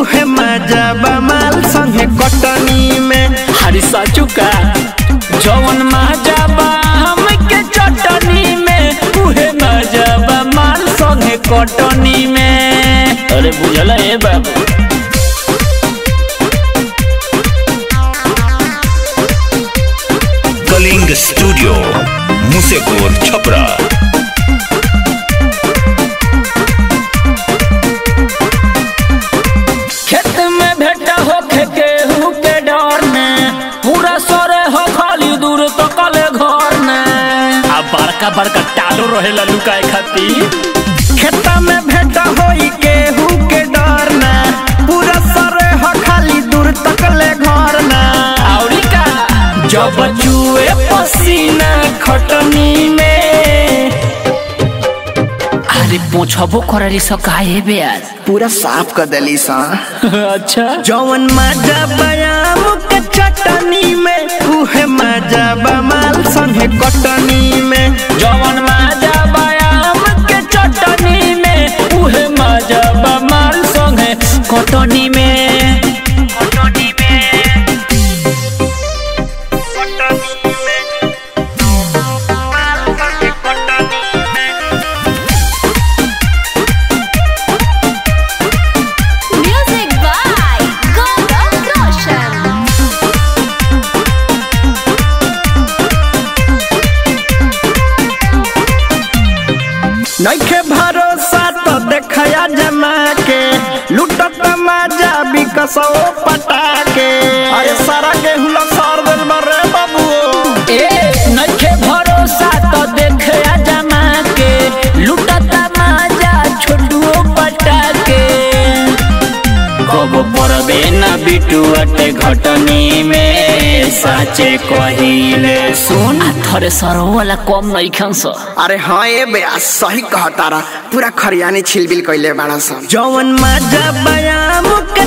उहे मज़ा बमाल संगे कटनी में हरी साचू का जवन माजा बा हम के चटनी में उहे माजा बा माल संगे कटनी में अरे बुझला ए बाबू कलिंग स्टूडियो मुसेकोर छपरा घर में आ बड़का बड़का टालो रहेला लुकाए खातिर खेता में भेटा होई केहू के डर ना पूरा सरे हो खाली दूर तक ले घर ना औरी का? जब चुए पसीना खटनी में। अरे पोछबो करारी सकाए बे आज? पूरा साफ़ कर दिली सा अच्छा। जवन मज़ा बयाम नइखे भरोसा तो देखया जमा के लुटत मज़ा बिकसो न घटनी में साचे कहिले सुन। थरे सरो वाला कम नहीं खंस अरे हाँ ए बया सही कहतारा पूरा खरियानी छिलबिल कैले बाड़ा सन जवन मज़ा बयाम के